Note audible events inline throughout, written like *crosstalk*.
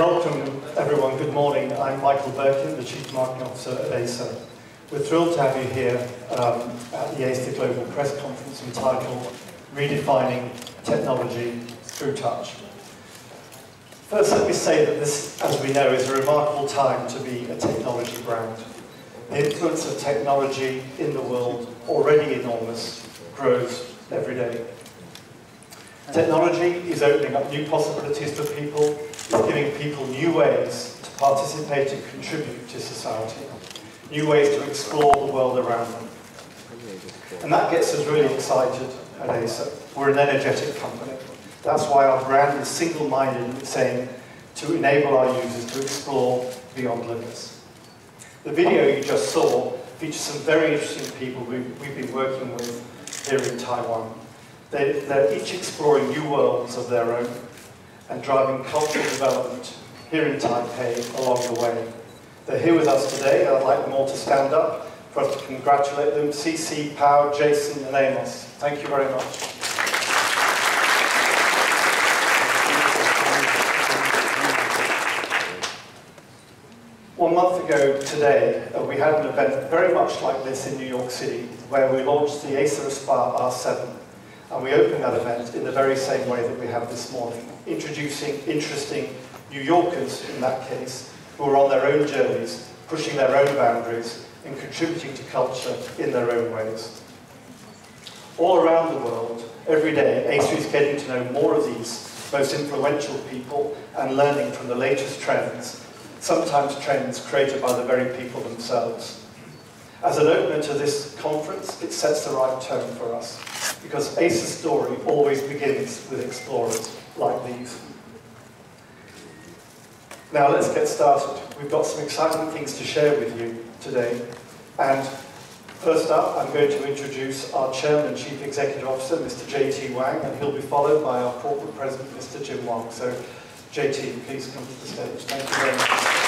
Welcome, everyone. Good morning. I'm Michael Birkin, the Chief Marketing Officer at Acer. We're thrilled to have you here um, at the Acer Global Press Conference entitled Redefining Technology Through Touch. First, let me say that this, as we know, is a remarkable time to be a technology brand. The influence of technology in the world, already enormous, grows every day. Technology is opening up new possibilities for people, it's giving people new ways to participate and contribute to society, new ways to explore the world around them. And that gets us really excited at Acer. We're an energetic company. That's why our brand is single-minded in saying to enable our users to explore beyond limits. The video you just saw features some very interesting people we've, been working with here in Taiwan. They, they're each exploring new worlds of their own and driving cultural development here in Taipei along the way. They're here with us today, and I'd like them all to stand up for us to congratulate them. CC, Power, Jason, and Amos. Thank you very much. One month ago today, uh, we had an event very much like this in New York City, where we launched the Acer Aspire R7. And we opened that event in the very same way that we have this morning, introducing interesting New Yorkers, in that case, who are on their own journeys, pushing their own boundaries, and contributing to culture in their own ways. All around the world, every day, Acer is getting to know more of these most influential people and learning from the latest trends sometimes trends created by the very people themselves. As an opener to this conference, it sets the right tone for us, because Acer's story always begins with explorers like these. Now let's get started. We've got some exciting things to share with you today. And first up, I'm going to introduce our Chairman and Chief Executive Officer, Mr. J.T. Wang, and he'll be followed by our Corporate President, Mr. Jim Wong. So JT, please come to the stage. Thank you very much.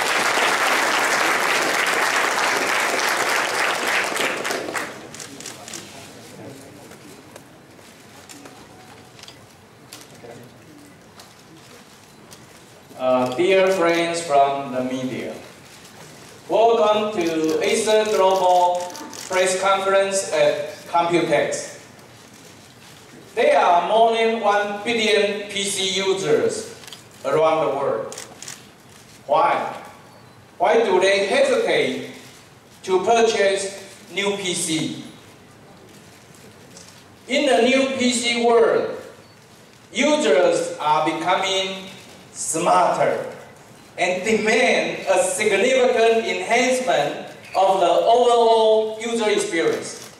Uh, dear friends from the media, welcome to Acer Global Press Conference at Computex. There are more than 1 billion PC users around the world. Why? Why do they hesitate to purchase new PC? In the new PC world, users are becoming smarter and demand a significant enhancement of the overall user experience.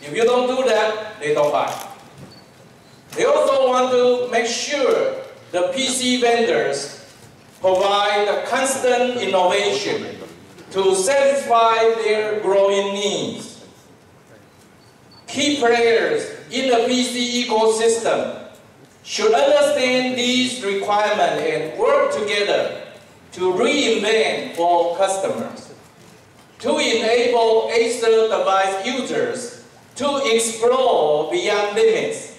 If you don't do that, they don't buy. They also want to make sure the PC vendors provide constant innovation to satisfy their growing needs. Key players in the PC ecosystem should understand these requirements and work together to reinvent for customers, to enable Acer device users to explore beyond limits.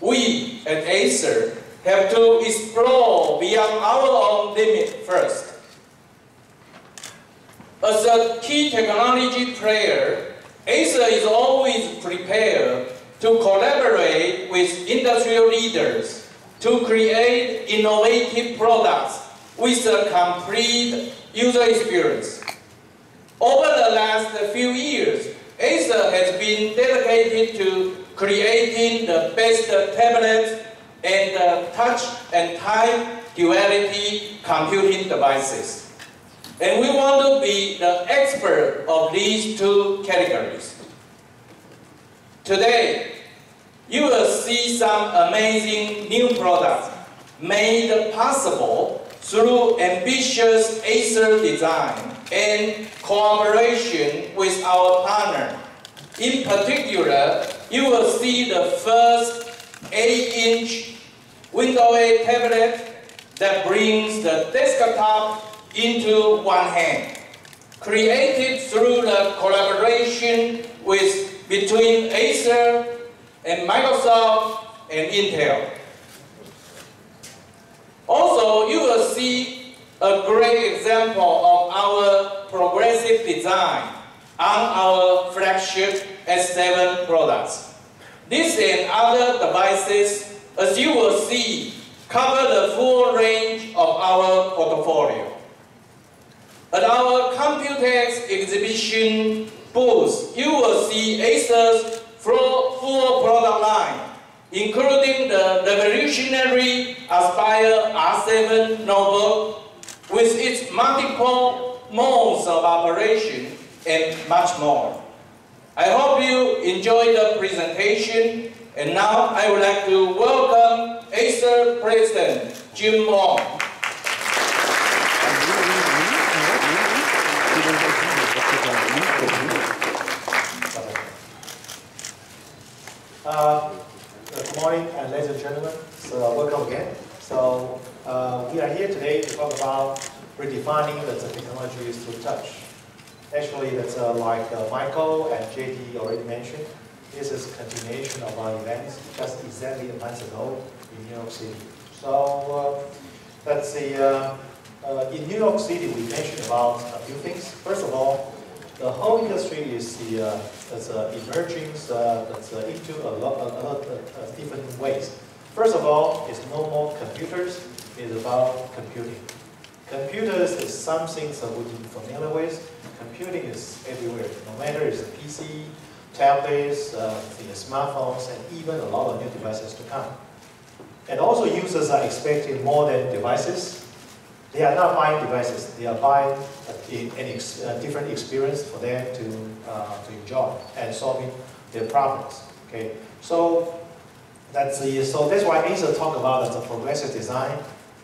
We at Acer have to explore beyond our own limit first. As a key technology player, Acer is always prepared to collaborate with industrial leaders to create innovative products with a complete user experience. Over the last few years, Acer has been dedicated to creating the best tablet and uh, touch and time duality computing devices. And we want to be the expert of these two categories. Today, you will see some amazing new products made possible through ambitious Acer design and cooperation with our partner. In particular, you will see the first 8-inch Windows 8 tablet that brings the desktop into one hand, created through the collaboration with between Acer and Microsoft and Intel. Also, you will see a great example of our progressive design on our flagship S7 products. This and other devices, as you will see, cover the full range of our portfolio. At our Computex exhibition booth, you will see Acer's full, full product line, including the revolutionary Aspire R7 notebook with its multiple modes of operation and much more. I hope you enjoyed the presentation and now I would like to welcome Acer President Jim Wong. Uh, good morning, uh, ladies and gentlemen. So uh, welcome again. So uh, we are here today to talk about redefining the technologies through touch. Actually, that's uh, like uh, Michael and JT already mentioned. This is a continuation of our events just exactly a month ago in New York City. So that's the in New York City we mentioned about a few things. First of all, the whole industry is the that's, uh, emerging that's, uh, into a lot, a lot of different ways. First of all, it's no more computers, it's about computing. Computers is something that been familiar with. Computing is everywhere, no matter it's a PC, tablets, uh, smartphones, and even a lot of new devices to come. And also users are expecting more than devices. They are not buying devices, they are buying a ex different experience for them to, uh, to enjoy and solving their problems. Okay, so that's the so that's why Acer talked about the progressive design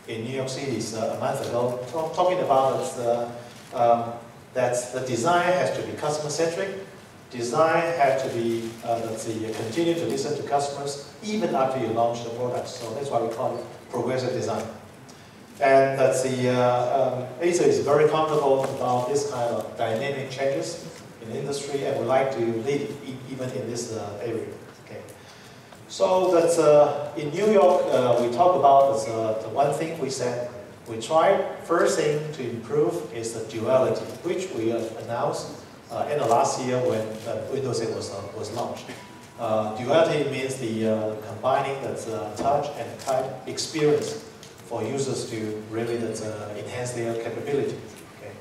in New York City uh, a month ago, talking about uh, um, that the design has to be customer centric. Design has to be uh, let's see, continue to listen to customers even after you launch the product. So that's why we call it progressive design. And that's the, uh, um, is very comfortable about this kind of dynamic changes in industry and would like to lead even in this uh, area. Okay. So that's, uh, in New York, uh, we talk about this, uh, the one thing we said, we tried, first thing to improve is the duality, which we announced uh, in the last year when Windows 8 was, was launched. duality means the combining the touch and type experience for users to really uh, enhance their capability. Okay.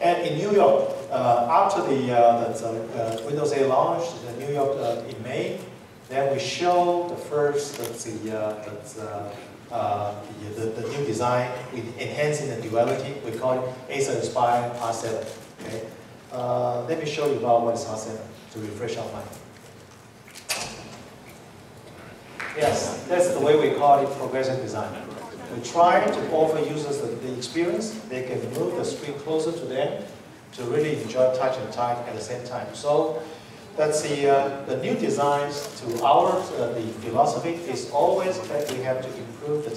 And in New York, uh, after the, uh, Windows 8 launched in New York in May, then we show the first that's the, uh, uh, the, the, the, new design with enhancing the duality. We call it Acer Aspire R7. Okay? Uh, let me show you about what is R7 to refresh our mind. Yes, that's the way we call it progressive design. We try to offer users the, the experience. They can move the screen closer to them to really enjoy touch and type at the same time. So that's the, uh, the new designs to our uh, the philosophy is always that we have to improve the,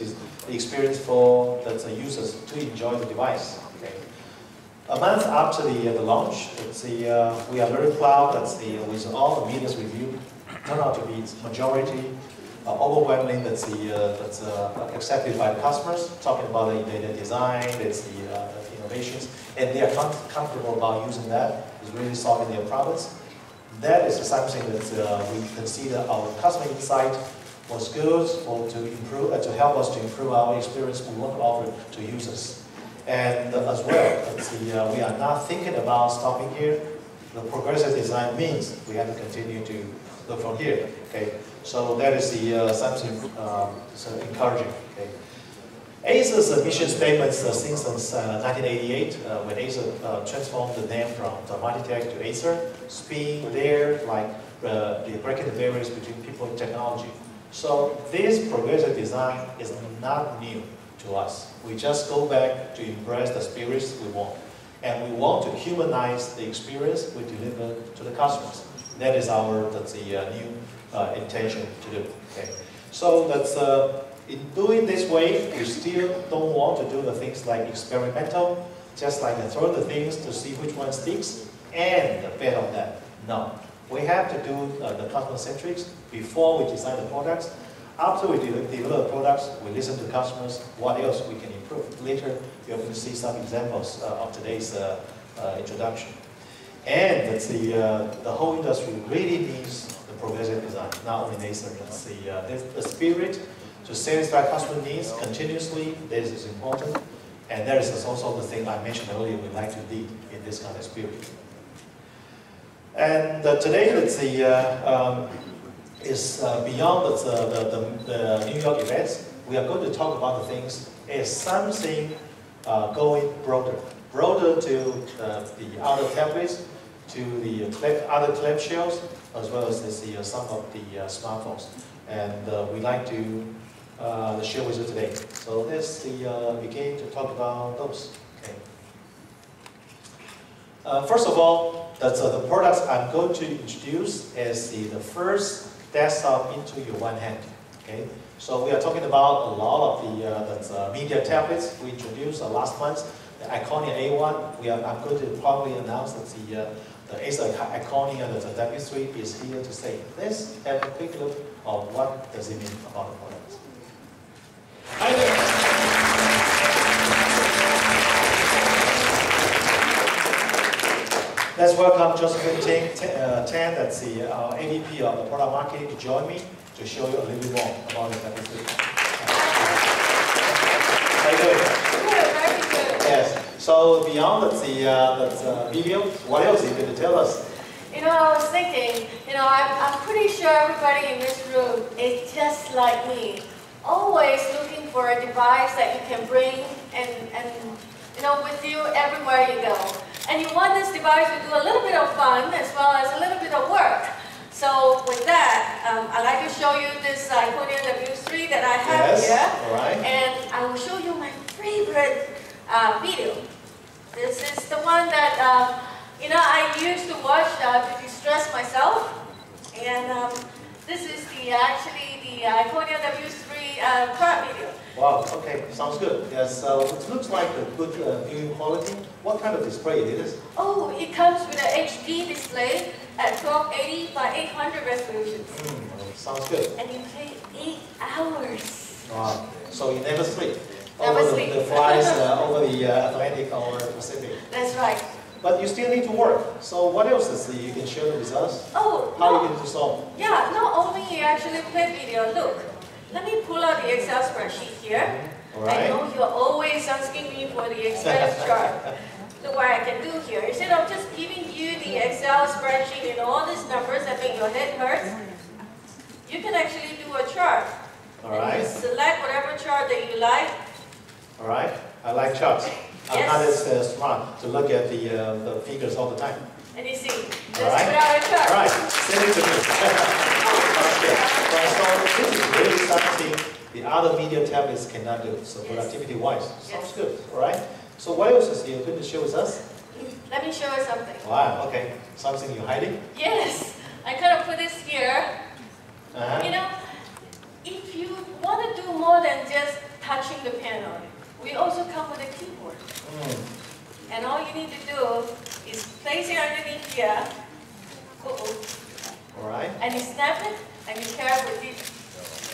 the experience for the, the, users to enjoy the device. Okay. A month after the, uh, the launch, the, uh, we are very proud that the, with all the media's review, turned out to be majority overwhelming that's the uh, that's uh, accepted by the customers, talking about the, the, the design, it's the innovations, and they are com comfortable about using that. It's really solving their problems. That is the something that we consider our customer insight was good for to improve uh, to help us to improve our experience we want to offer to users. And uh, as well, the, uh, we are not thinking about stopping here. The progressive design means we have to continue to look from here. Okay, so that is the uh, something um, so encouraging. Okay. Mission statements uh, since 1988, uh, when Acer uh, transformed the name from the Tech to Acer, being there like uh, the breaking the barriers between people and technology. So this progressive design is not new to us. We just go back to embrace the spirits we want. And we want to humanize the experience we deliver to the customers. That is our that's the uh, new uh, intention to do. Okay. So that's uh, in doing this way, we still don't want to do the things like experimental, just like throw the things to see which one sticks and bet on that. No. We have to do uh, the customer centrics before we design the products. After we de- develop products, we listen to customers, what else we can improve. Later, you're going to see some examples uh, of today's uh, uh, introduction. And the, uh, the whole industry really needs the progressive design, not only Acer. That's the, uh, the, the spirit to satisfy customer needs continuously, this is important. And there is also the thing I mentioned earlier, we like to lead in this kind of spirit. And uh, today, let's see, uh, um, is uh, beyond the, the, the, the New York events. We are going to talk about the things as something uh, going broader, broader to uh, the other tablets, to the clamp, other clamshells, as well as the, uh, some of the uh, smartphones. And uh, we like to uh, share with you today. So let's the, uh, begin to talk about those. Okay. Uh, first of all, that's uh, the products I'm going to introduce is the, the first desktop into your one hand. Okay, so we are talking about a lot of the uh, uh, media tablets we introduced uh, last month. The Iconia A1, we are, I'm going to probably announce that the, uh, the Acer Iconia the, the W3 is here to stay. Let's have a quick look of what does it mean about the products. Hi there. Let's welcome Josephine Tan, uh, that's the uh, AVP of the product marketing, to join me to show you a little bit more about the W3. How you? Good, very good. Yes. So beyond the, uh, the uh, video, what else are you going to tell us? You know, I was thinking, you know, I'm, I'm pretty sure everybody in this room is just like me, always looking for a device that you can bring and, and you know, with you everywhere you go. And you want this device to do a little bit of fun as well as a little bit of work. So with that, um, I'd like to show you this Iconia W3 that I have Yes. here. All right. And I will show you my favorite uh, video. This is the one that, uh, you know, I used to watch uh, to distress myself. And um, this is the actually the Iconia W3 uh, car video. Wow, okay, sounds good. Yes, uh, it looks like a good uh, viewing quality. What kind of display it is? Oh, it comes with an HD display at 1280 by 800 resolutions. Mm, sounds good. And you play 8 hours. Wow. So you never sleep? Over the-. The, flies uh, over the uh, Atlantic or Pacific. That's right. But you still need to work. So what else is the, you can share with us? Oh, How no. you to solve? Yeah, not only you actually play video, look, let me pull out the Excel spreadsheet here. All I know you're always asking me for the Excel chart. *laughs* Look what I can do here. Instead of just giving you the Excel spreadsheet and all these numbers that make your head hurt, you can actually do a chart. All you select whatever chart that you like. All right. I like charts. I'm Yes. not as uh, smart to look at the, uh, the figures all the time. And you see, let's All right. put out a chart. All right, send it to me. *laughs* Right, so this is really something the other media tablets cannot do, so Yes. productivity-wise, sounds Yes. good, all right? So what else is you going to share with us? Let me show you something. Wow, okay, something you're hiding? Yes, I kind of put this here. You Uh-huh. know, if you want to do more than just touching the piano, we also come with a keyboard. Mm, And all you need to do is place it underneath here, uh-oh, All right, and you snap it, and you carry it with you.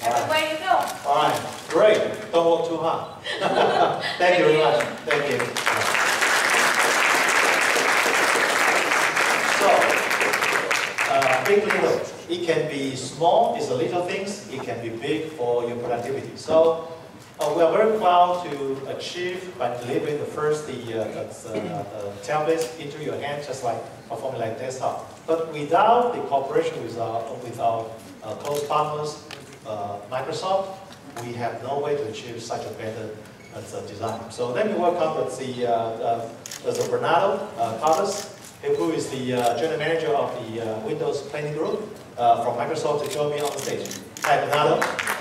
Everywhere you go. all right, great, don't work too hard. *laughs* Thank you very much, thank you. So, uh, big little, it can be small, it's a little things, it can be big for your productivity. So, uh, we are very proud to achieve by delivering the first the, uh, uh, tablets into your hand, just like performing like desktop. But without the cooperation with our, with our uh, close partners, uh, Microsoft, we have no way to achieve such a better uh, design. So let me welcome that's the, uh, uh, the Bernardo Caldas, who is the general manager of the Windows Planning Group from Microsoft to join me on the stage. Hi, Bernardo.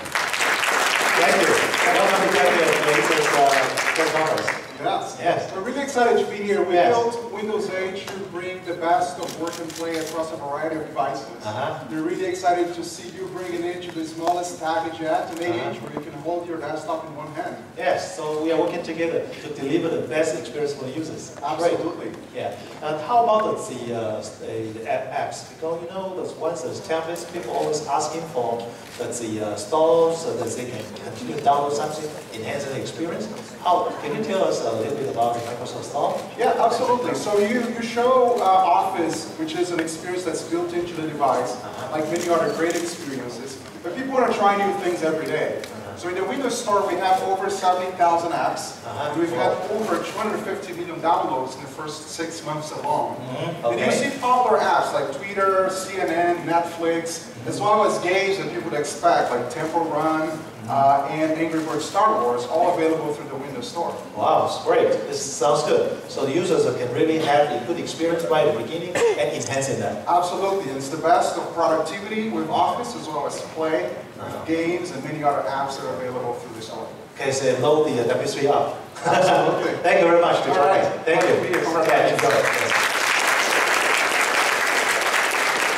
Thank you. Welcome to Tokyo Places uh, press conference. Yes. Yes. We're really excited to be here. We Yes. built Windows 8 to bring the best of work and play across a variety of devices. Uh-huh. We're really excited to see you bring it into the smallest package yet, an 8 Uh-huh. inch, where you can hold your desktop in one hand. Yes, so we are working together to deliver the best experience for users. Absolutely. Yeah, and how about the, uh, the the app apps? Because you know, that once there's tablets, people always asking for that the uh, stores so that they can continue to download something, enhance the experience. How, can you tell us a little bit about the Microsoft Store? Yeah, absolutely. So you, you show uh, Office, which is an experience that's built into the device, Uh-huh. like many other great experiences. But people want to try new things every day. So in the Windows Store, we have over 70,000 apps. Uh-huh. We've had over 250 million downloads in the first six months alone. Mhm, And you see popular apps like Twitter, CNN, Netflix, as well as games that people would expect, like Temple Run uh, and Angry Birds Star Wars, all available through the Windows Store. Wow, it's great. This sounds good. So the users can really have a good experience right at the beginning and enhancing that. Absolutely, it's the best of productivity with Office as well as play, Uh-huh. games, and many other apps that are available through the store. Okay, so load the uh, W3 up. Absolutely. *laughs* Thank you very much All right. Thank you. To be here. Yeah, enjoy. Yes.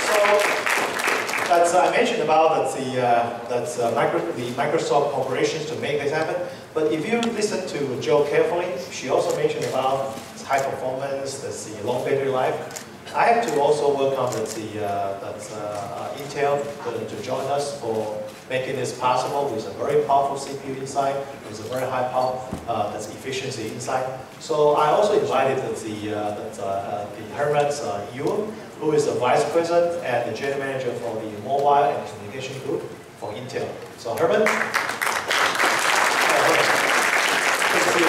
So, that's, I mentioned about that the, uh, that's uh, micro, the Microsoft operations to make this happen. But if you listen to Jo carefully, she also mentioned about high performance, that's the long battery life. I have to also welcome that the, uh, that uh, Intel to, to join us for making this possible with a very powerful CPU inside, with a very high power, uh, that's efficiency inside. So I also invited the, uh, that, uh, uh, the Herman uh, who is the vice president and the general manager for the mobile and communication group for Intel. So Herman. Good to see you.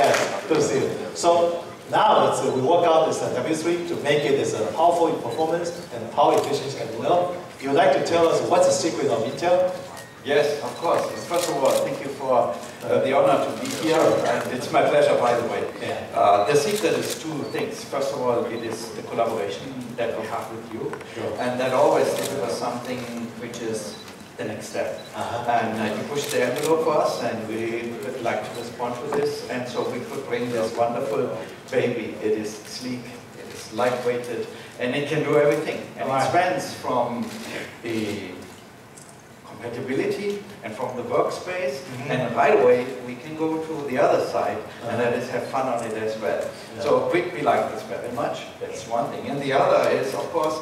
Yes, good to see you. So now uh, we work out this uh, W3 to make it as a powerful in performance and power efficiency as well. You'd like to tell us what's the secret of Intel? Yes, of course. First of all, thank you for uh, the honor to be here, and it's my pleasure, by the way. Uh, the secret is two things. First of all, it is the collaboration that we have with you, Sure. and that always delivers something which is the next step. Uh-huh. And uh, you push the envelope for us, and we would like to respond to this, and so we could bring this wonderful baby. It is sleek, it is lightweighted, and it can do everything. And Right. it spans from the compatibility and from the workspace, Mhm. and right away we can go to the other side, and that is have fun on it as well. So we, we like this very much, that's one thing. And the other is, of course,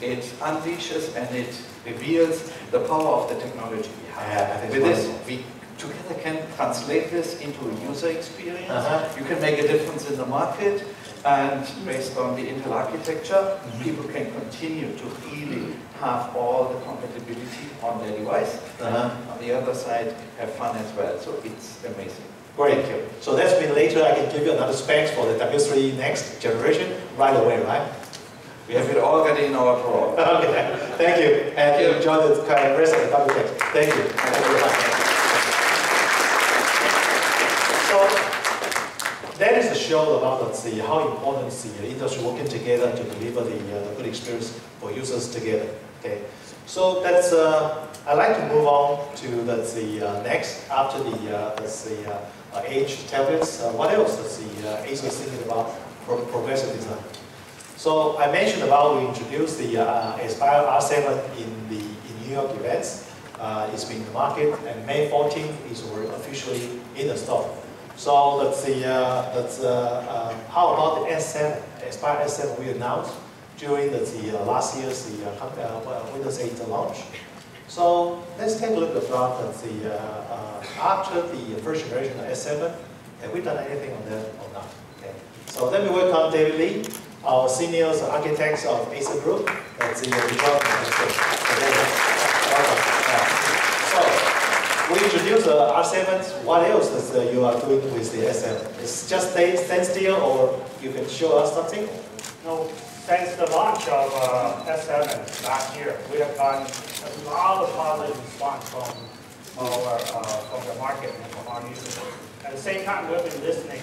it unleashes and it reveals the power of the technology we have. Yeah, With this, we together can translate this into a user experience. Uh-huh. You can make a difference in the market, and based on the Intel architecture, Mhm. people can continue to really have all the compatibility on their device. Uh-huh. On the other side, have fun as well. So it's amazing. Great. So that's been later, I can give you another specs for the W3 next generation right away, right? We have it all already in our drawer. *laughs* Okay, thank you, and Thank you. enjoy the uh, rest of the conference. Thank you. Thank you very much. So, that is a show about the, how important the industry working together to deliver the, uh, the good experience for users together. Okay, so that's, uh, I'd like to move on to the, the uh, next, after the, uh, the uh, uh, age tablets, uh, what else does the uh, Acer's thinking about pro progressive design? So I mentioned about we introduced the uh, Aspire R7 in the in New York events. Uh, it's been in the market, and May 14th is officially in the store. So that's the uh, that's uh, uh, how about the S7 Aspire S7 we announced during the, the uh, last year's the uh, Windows 8 launch. So let's take a look about the after the first generation of S7. Have we done anything on that or not? Okay. So let me welcome David Lee, our senior architects of Acer Group. That's the development. We introduced the R7. What else is uh, you are doing with the S7? It's just stay stand still, or you can show us something? No, since the launch of uh, S7 last year, we have gotten a lot of positive response from our, uh, from the market and from our users. At the same time, we've been listening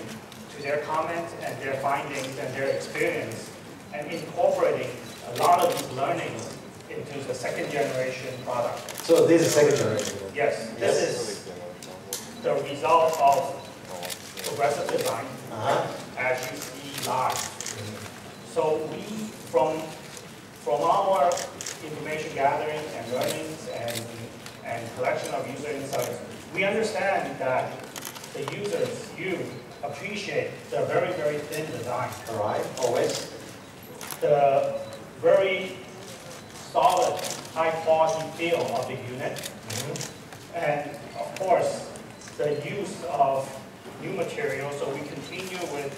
to their comments and their findings and their experience and incorporating a lot of these learnings into the second generation product. So this is second generation. Yes, Yes. this is the result of progressive design, Uh-huh. as you see live. So we, from, from our information gathering and learnings and, and collection of user insights, we understand that the users, you, appreciate the very, very thin design, All right, always. the very solid, high-quality feel of the unit, and of course, the use of new materials, so we continue with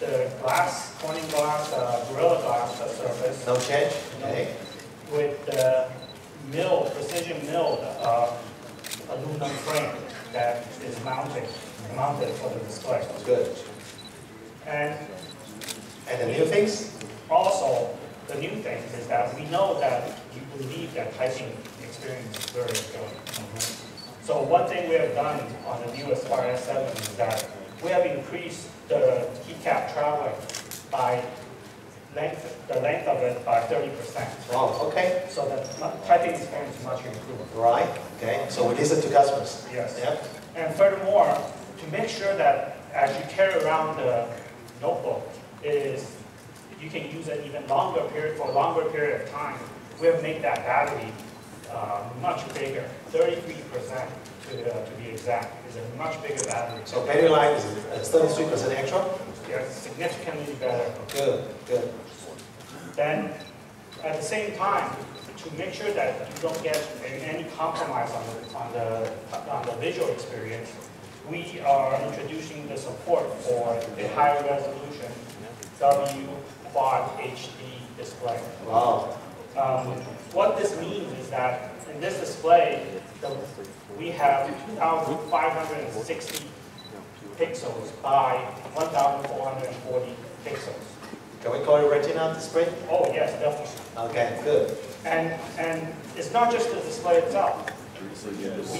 the glass, Corning glass, uh, Gorilla Glass surface, No change? Okay. with the mill, precision milled uh, aluminum frame that is mounted, mounted for the display. Good. And And the new things? New thing is that we know that you believe that typing experience is very good. Mm-hmm. So one thing we have done on the new Aspire S7 is that we have increased the key cap traveling by length, the length of it by 30%. Wow, okay. So the typing experience is much improved. Right, okay. So we listen to customers. Yes. Yep. And furthermore, to make sure that as you carry around the notebook, is you can use it even longer period, for a longer period of time. We have made that battery uh, much bigger, 33% to, uh, to be exact, is a much bigger battery. So battery life is thirty-three percent extra? Yes, significantly better. Good, good. Then, at the same time, to make sure that you don't get any compromise on the, on the, on the visual experience, we are introducing the support for a higher resolution W Quad HD display. Wow. Um, What this means is that in this display, we have 2,560 pixels by 1,440 pixels. Can we call it retina display? Oh, yes, definitely. Okay, good. And, and it's not just the display itself.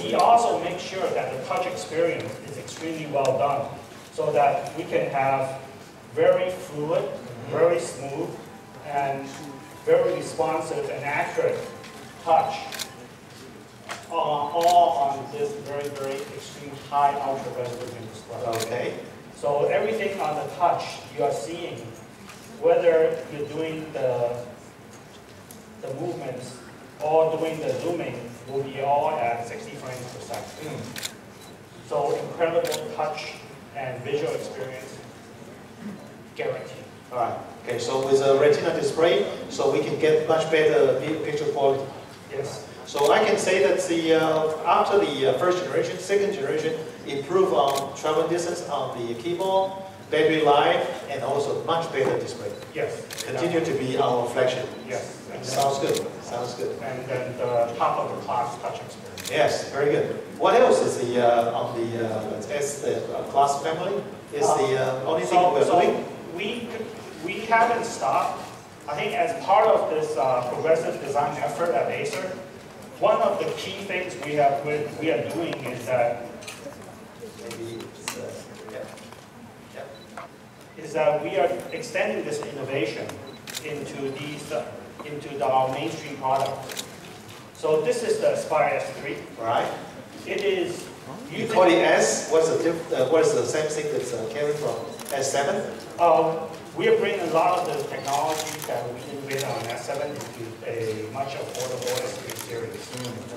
We also make sure that the touch experience is extremely well done, so that we can have very fluid, very smooth, and very responsive and accurate touch, uh, all on this very, very extreme high ultra resolution display. Okay. So everything on the touch you are seeing, whether you're doing the, the movements or doing the zooming, will be all at 60 frames per second. So incredible touch and visual experience guaranteed. All right. Okay, so with a retina display, so we can get much better picture quality. Yes, So I can say that the, uh, after the uh, first generation, second generation, improve on travel distance on the keyboard, battery life, and also much better display. yes. Continue to be our flagship. Yes. And Sounds good, sounds good. And then the top of the class touch experience. Yes, very good. What else is the, uh, on the, uh, S, the uh, class family? Is the uh, only thing So- we're so doing? We, we haven't stopped. I think as part of this uh, progressive design effort at Acer, one of the key things we have, we we are doing is that, Maybe it's, yeah. Yeah. is that we are extending this innovation into these, uh, into the- our mainstream product. So this is the Aspire S3. Right. It is. You call it S, what's the diff, uh, what is the same thing that's uh, carried from S7? Um, We are bringing a lot of the technology that we innovated on S7 into a much affordable S3 series.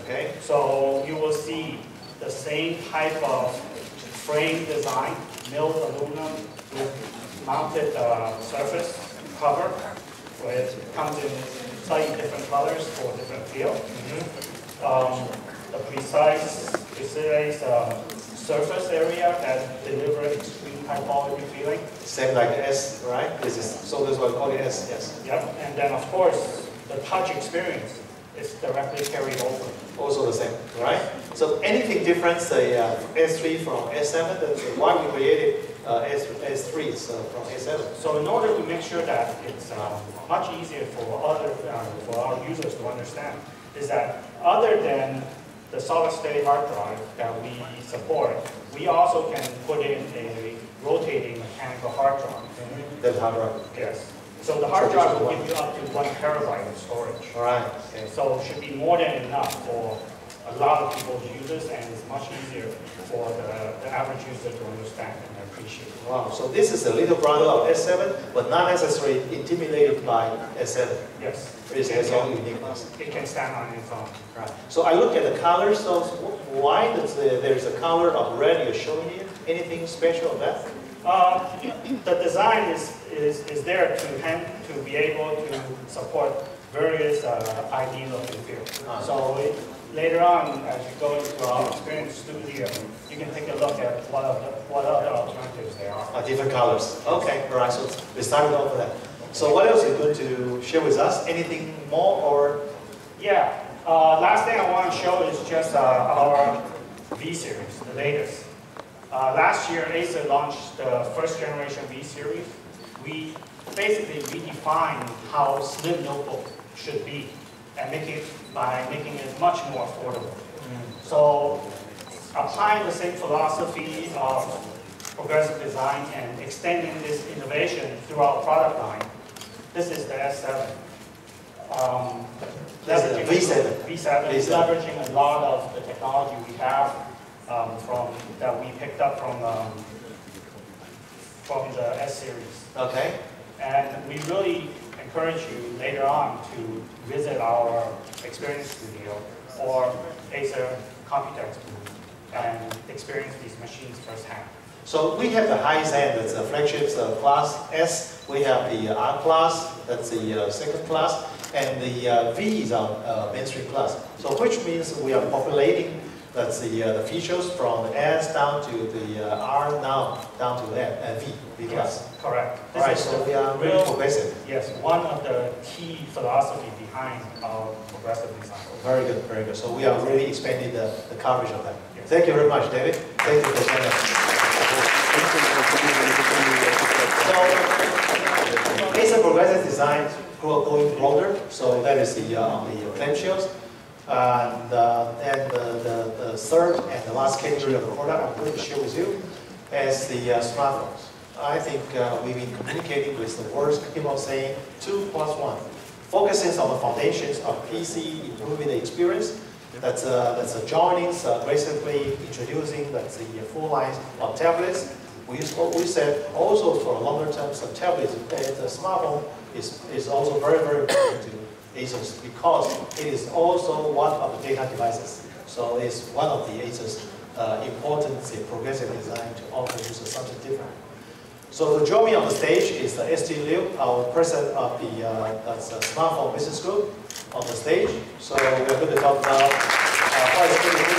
Okay. So you will see the same type of frame design, milled aluminum with mounted uh, surface cover, where it comes in slightly different colors for different feel. Um, The precise, precise um, surface area that deliver extreme high quality feeling. Same like the S, right? This is, so that's why I call it S, yes. Yep, and then of course, the touch experience is directly carried over. Also the same, right? So anything different, say uh, S3 from S7, that's why we created uh, S, S3 so from S7. So in order to make sure that it's uh, much easier for other, uh, for our users to understand, is that other than the solid-state hard drive that we support, we also can put in a rotating mechanical hard drive. That's hard drive. Yes. So the hard drive will give you up to one terabyte of storage. All right, okay. So it should be more than enough for a lot of people use this, and it's much easier for the, the average user to understand and appreciate. Wow, so this is a little brother of S7, but not necessarily intimidated by S7. Yes. It its own uniqueness. It can stand on its own. Right. So I look at the colors, so why does the, there's a color of red you're showing here? Anything special of that? Uh, The design is, is, is there to hand, to be able to support various uh, ID look and feel. Ah. So it- later on, as you go into our experience studio, you can take a look at what other, what other alternatives there are. Uh, different colors. Okay, all right, so we started off with that. So what else is good to share with us? Anything more or? Yeah, uh, last thing I want to show is just uh, our V series, the latest. Uh, last year, Acer launched the first generation V series. We basically redefined how slim notebook should be and make it by making it much more affordable. So applying the same philosophy of progressive design and extending this innovation throughout product line, this is the S7. Um, This is the leveraging- V7. V7 is V7. leveraging a lot of the technology we have um, from, that we picked up from, um, from the S series. Okay, And we really encourage you later on to visit our experience studio or Acer Computex and experience these machines firsthand. so we have the highest end, that's the flagship uh, class S. We have the R class, that's the uh, second class, and the uh, V is our uh, mainstream class. So which means we are populating, that's the, uh, the features from the S down to the uh, R now, down to N, uh, V, V class. Yes, correct. All right, This is so we are really real- progressive. Yes, one of the key philosophy behind our progressive design. Very good, very good. So we are really expanding the, the coverage of that. Yes. Thank you very much, David. Thank you for sharing. So, Acer Progressive Design going broader, so that is the, uh, on the clamshells. And, uh, and the, the, the third and the last category of the product I'm going to share with you is the uh, smartphones. I think uh, we've been communicating with the words, people saying two plus one. Focuses on the foundations of PC, improving the experience. That's, uh, that's uh, joining, uh, basically introducing that's the full lines of tablets. We, we said also for longer term, some tablets, uh, the smartphone is, is also very, very important ASUS because it is also one of the data devices. So it's one of the Acer's uh, important say, progressive design to offer users something different. So to join me on the stage is uh, ST Liu, our president of the uh, that's, smartphone business group on the stage. So we're going to talk about uh, what is going to be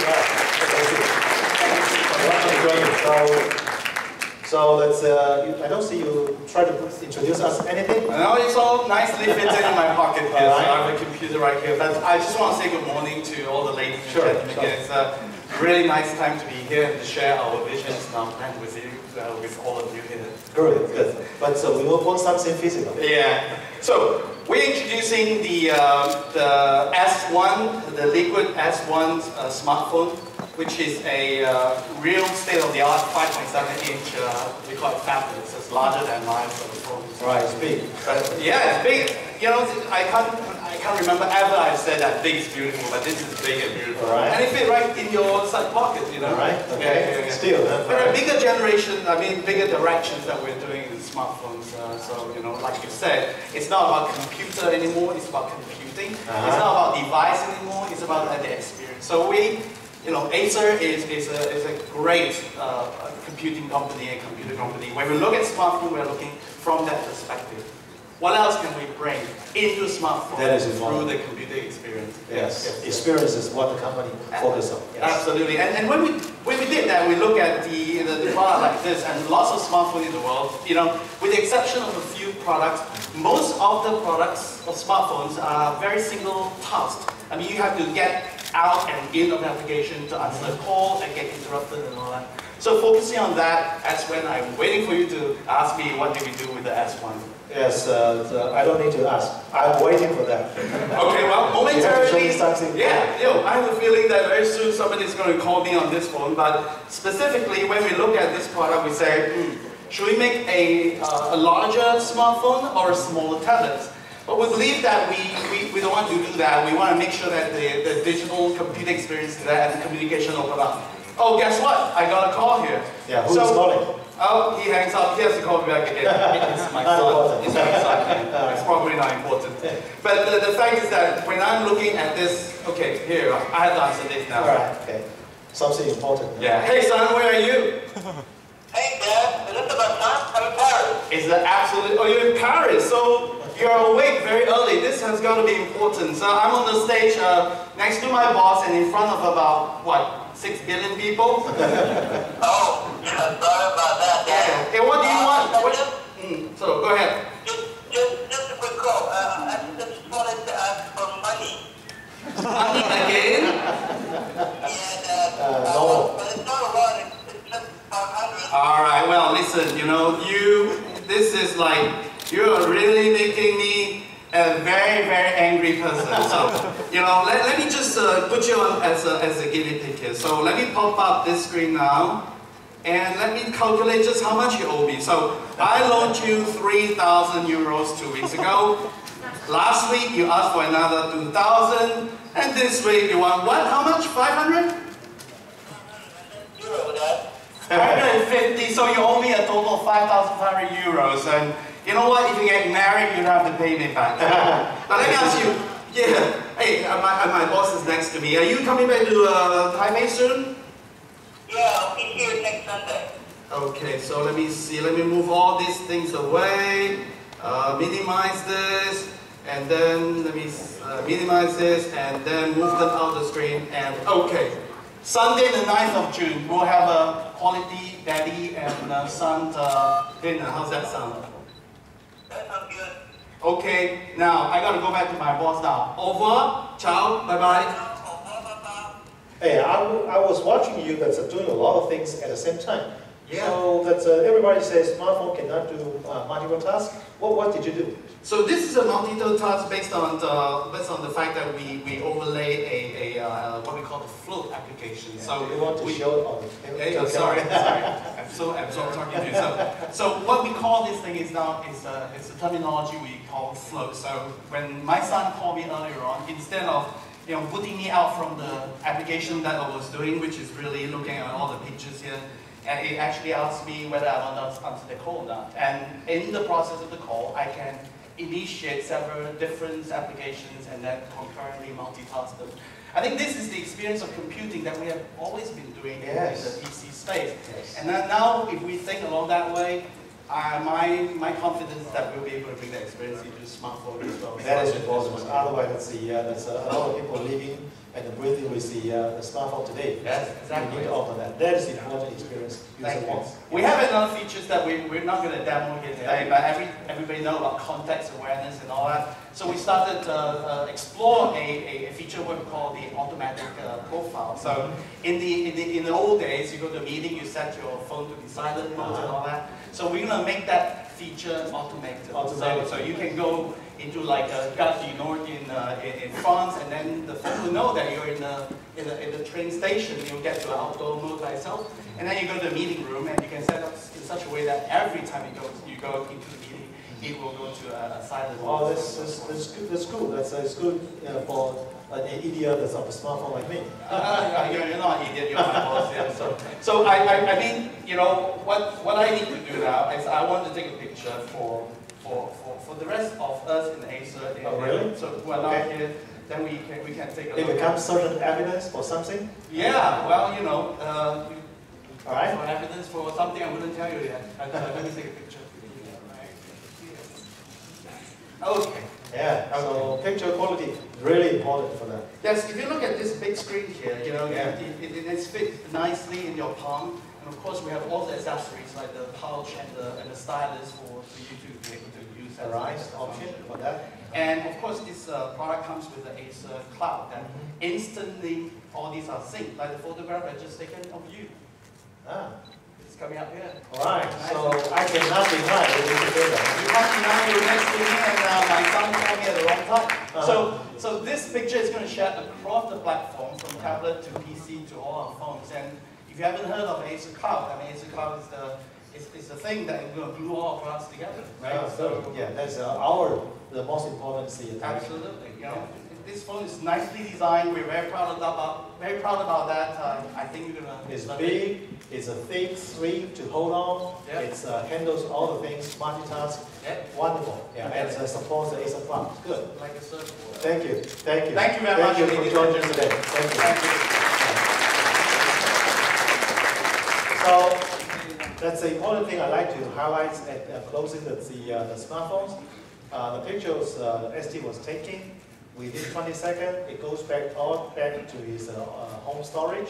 Welcome to join us. So, so let's, uh, I don't see you try to introduce us anything. No, it's all nicely fitted in my pocket here, so Alright. I have a computer right here. But I just want to say good morning to all the ladies and Sure, gentlemen sure. It's a really nice time to be here and to share our visions and our plan with you, uh, with all of you here. Good, good. But so we will want something physical. Yeah. So we're introducing the uh, the S1, the Liquid S1 uh, smartphone, which is a uh, real state-of-the-art 5.7 inch. Uh, we call it fabulous. It's larger than my sort of phone. Right, it's big. But yeah, it's big. You know, I can't, I can't remember ever I've said that big is beautiful, but this is big and beautiful. Alright. And it fit right in your side pocket, you know. All right, Yeah, okay. yeah, yeah. Still, huh? There are bigger generations, I mean, bigger directions that we're doing in smartphones. Uh, so, you know, like you said, it's not about computer anymore, it's about computing. Uh-huh. It's not about device anymore, it's about the experience. So we, you know, Acer is, is, a, is a great uh, computing company and computer company. When we look at smartphone, we're looking from that perspective. What else can we bring into smartphone That is through the computer experience? Yes, experience is what the company focuses on. Yes. Absolutely. And, and when we when we did that, we look at the, the, the product like this and lots of smartphones in the world, you know, with the exception of a few products, most of the products of smartphones are very single task. I mean, you have to get out and in of the application to answer a call and get interrupted and all that. So focusing on that, that's when I'm waiting for you to ask me what do we do with the S1. Yes, uh, the- I don't need to ask. I'm waiting for that. Okay, well, You have to show me momentarily, yeah, you know, I have a feeling that very soon somebody's going to call me on this phone, but specifically when we look at this product, we say, hmm, should we make a, uh, a larger smartphone or a smaller tablet? But we believe that we, we, we don't want to do that. We want to make sure that the, the digital computer experience is and communication open up. Oh, guess what? I got a call here. Yeah, who's So- calling? Oh, he hangs up. He has to call me back again. *laughs* It's my Not son. important. It's my son. *laughs* It's probably not important. But the, the fact is that when I'm looking at this, okay, here, I have to answer this now. All right, okay. Something important. Yeah. Hey, son, where are you? *laughs* Hey, Dad, Elizabeth, huh? I'm in Paris. It's the absolute. Oh, you're in Paris, so you're awake very early. This has got to be important. So I'm on the stage uh, next to my boss and in front of about what six billion people. *laughs* Oh, yeah, sorry about that, Dad. Yeah. Hey, what do you want? Uh, What- just, Mm, so go ahead. just, just, just a quick call. Uh, I just wanted to ask for money. Money again? Yeah, Dad. Uh, no. But it's not a lot. It's, it's just 500. All right. Well, listen. You know, you. This is like you are really making me a very, very angry person. So, you know, let, let me just uh, put you on as a, as a guinea pig here. So let me pop up this screen now. And let me calculate just how much you owe me. So I loaned you 3,000 euros two weeks ago. Last week you asked for another 2,000. And this week you want what? How much? 500? Euro, Dad. 550, so you owe me a total of 5,500 euros. And you know what? If you get married, you don't have to pay me back. *laughs* but let me ask you, yeah, hey, uh, my, uh, my boss is next to me. Are you coming back to uh, Taipei soon? Yeah, I'll be here next Sunday. Okay, so let me see. Let me move all these things away. Uh, minimize this, and then let me uh, minimize this, and then move them out the screen. And okay, Sunday the 9th of June, we'll have a quality daddy and uh, son uh, dinner. How's that sound? That sounds good. Okay, now I gotta go back to my boss now. Over. Ciao. Bye bye. Hey, I, w- I was watching you that's uh, doing a lot of things at the same time. Yeah. So that's uh, everybody says smartphone cannot do uh, multiple tasks. What what did you do? So this is a multi-task based on the, based on the fact that we, we overlay a, a uh, what we call the float application. So do you want to we, show it on I'm sorry, sorry. *laughs* I'm so absorbed talking to you. So, so what we call this thing is now is a, is a terminology we call float. So when my son called me earlier on, instead of you know putting me out from the application that I was doing, which is really looking at all the pictures here, and it actually asked me whether I want to answer the call or not. And in the process of the call, I can initiate several different applications and then concurrently multitask them. I think this is the experience of computing that we have always been doing Yes. in the PC space. Yes. And then now, if we think along that way, uh, my, my confidence is that we'll be able to bring that experience into smartphone as well. That is important. Otherwise, that's the uh, that's uh, a lot of people living and breathing with the, uh, the smartphone today. Yes, exactly. need to offer that. That is the important experience. Thank you. We have another features that we, we're not going to demo here today, but every, everybody know about context awareness and all that. So we started to uh, explore a, a, feature what we call the automatic uh, profile. So in the, in the in the old days, you go to a meeting, you set your phone to be silent mode and all that. So we're going to make that feature automated. Automatic. So, so you can go into like a Gare du Nord in, uh, in, in France, and then the phone will know that you're in the, in the, in the train station. You'll get to outdoor mode by itself. And then you go to the meeting room, and you can set up in such a way that every time you go, you go into the meeting, it will go to a, a silent. Oh, that's, that's, that's good. That's cool. That's, it's good uh, for an idiot that's on the smartphone like me. *laughs* Uh, you're, you're not an idiot, you're my boss, yeah. So, so I, I, I mean, you know, what, what I need to do now is I want to take a picture for, for, for, for the rest of us in Acer. in- Oh, really? So who are not Okay. here, then we can, we can take a It look. becomes certain evidence for something. Yeah, well, you know, uh, All right. for evidence for something I wouldn't tell you yet. Uh, Let me take a picture. Okay. Yeah. So picture quality is really important for that. Yes, if you look at this big screen here, you know, Yeah. it, it, it is fit nicely in your palm. And of course, we have all the accessories like the pouch and the, and the stylus for, for you to be able to use as right option for that. And of course, this uh, product comes with the Acer Cloud that instantly all these are synced, like the photograph I just taken of you. Ah. It's coming up here. All right. So I cannot deny that we can do that. You have to now you're next to me and uh, my son called me at the wrong time. Uh-huh. So, so this picture is going to share across the platform from tablet to PC to all our phones. And if you haven't heard of Acer Cloud, I mean Acer Cloud is the is, is the thing that is going to glue all of us together, right? So yeah, that's uh, our the most important the Absolutely, you know, this phone is nicely designed, we're very proud about, very proud about that, uh, I think you're gonna. It's love it. big, it's a thick sleeve to hold on, Yeah. it's uh, handles all the things, multitask, Yeah, wonderful. Yeah, and uh, supports the Acer Cloud. Good. like a surfboard. Thank you. Thank you. Thank you very much, Thank you for joining us today. Thank you. Thank you. So that's the important thing I'd like to highlight at uh, closing the the, uh, the smartphones. Uh, the pictures uh, ST was taking within 20 seconds, it goes back all back to his uh, uh, home storage.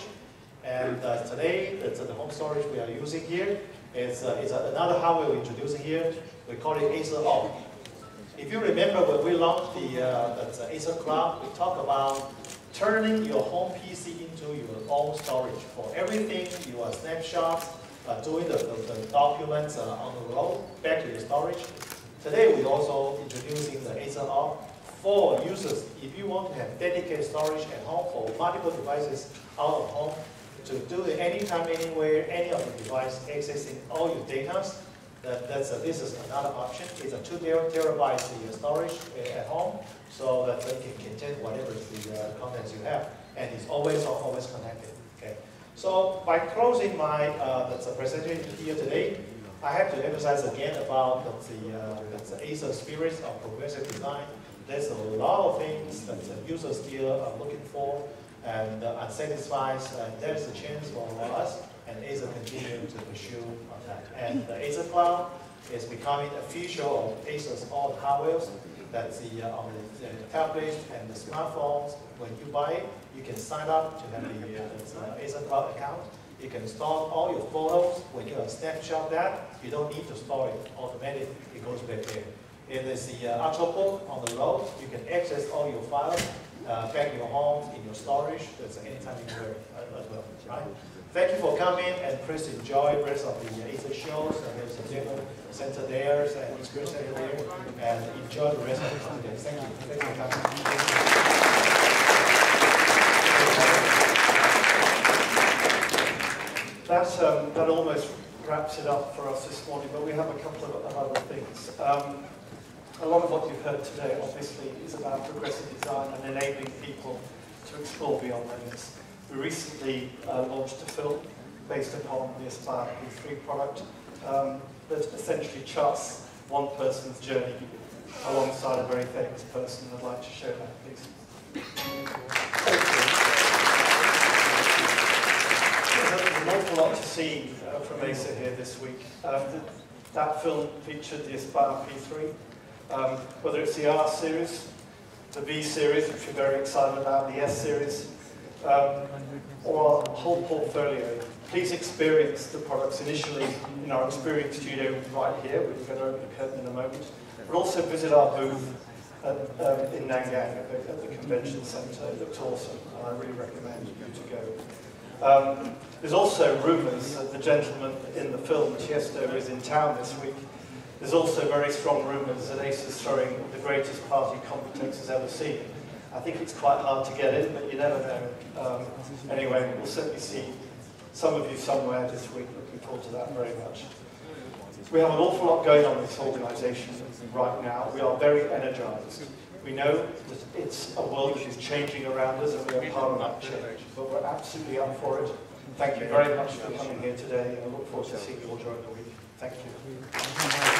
And uh, today, that's the home storage we are using here. It's, uh, it's another hardware we're introducing here. We call it Acer Op. If you remember when we launched the uh, that's, uh, Acer Cloud, we talked about turning your home PC into your own storage for everything, your snapshots, uh, doing the, the, the documents uh, on the road, back to your storage. Today, we're also introducing the Acer Op for users. If you want to have dedicated storage at home for multiple devices out of home, to do it anytime, anywhere, any of the device accessing all your data, that, that's a, this is another option. It's a two ter- terabytes the storage uh, at home, so that it can contain whatever the uh, contents you have, and it's always always connected. Okay. So by closing my uh, that's a presentation here today, I have to emphasize again about the uh, the Acer spirit of progressive design. There's a lot of things that users still are looking for and uh, unsatisfied, and there's a chance for us and Acer continue to pursue on that. And Acer Cloud is becoming a feature of Acer's all hardware. That's the, uh, on the, the tablets and the smartphones. When you buy it, you can sign up to have the uh, that's, uh, Cloud account. You can store all your photos. When you uh, snapshot that, you don't need to store it automatically. It goes back there. It is the uh, Ultrabook on the road. You can access all your files uh, back in your home, in your storage. That's anytime anywhere uh, as well, right? Thank you for coming, and please enjoy the rest of the uh, Acer shows. And there's a demo center there, and experience center there, and enjoy the rest of the content. Thank you. Thank you for coming. That, um, that almost wraps it up for us this morning, but we have a couple of other things. Um, a lot of what you've heard today, obviously, is about progressive design and enabling people to explore beyond limits. We recently uh, launched a film based upon the Aspire P3 product um, that essentially charts one person's journey alongside a very famous person. I'd like to show that, please. There's an awful lot to see uh, from Acer here this week. Um, that film featured the Aspire P3, um, whether it's the R series, the V series, which we're very excited about, the S series, um, or our whole portfolio. Please experience the products initially in our experience studio right here. We're going to open the curtain in a moment. But also visit our booth at, um, in Nangang at the, at the convention centre. It looks awesome, and I really recommend you to go. Um, there's also rumours that the gentleman in the film, Tiesto, is in town this week. There's also very strong rumours that Ace is throwing the greatest party Computex has ever seen. I think it's quite hard to get in, but you never know. Um, anyway, we'll certainly see some of you somewhere this week. Looking forward to that very much. We have an awful lot going on in this organisation right now. We are very energised. We know that it's a world that is changing around us and we are part of that change, but we're absolutely up for it. Thank you very much for coming here today and I look forward to seeing you all during the week. Thank you.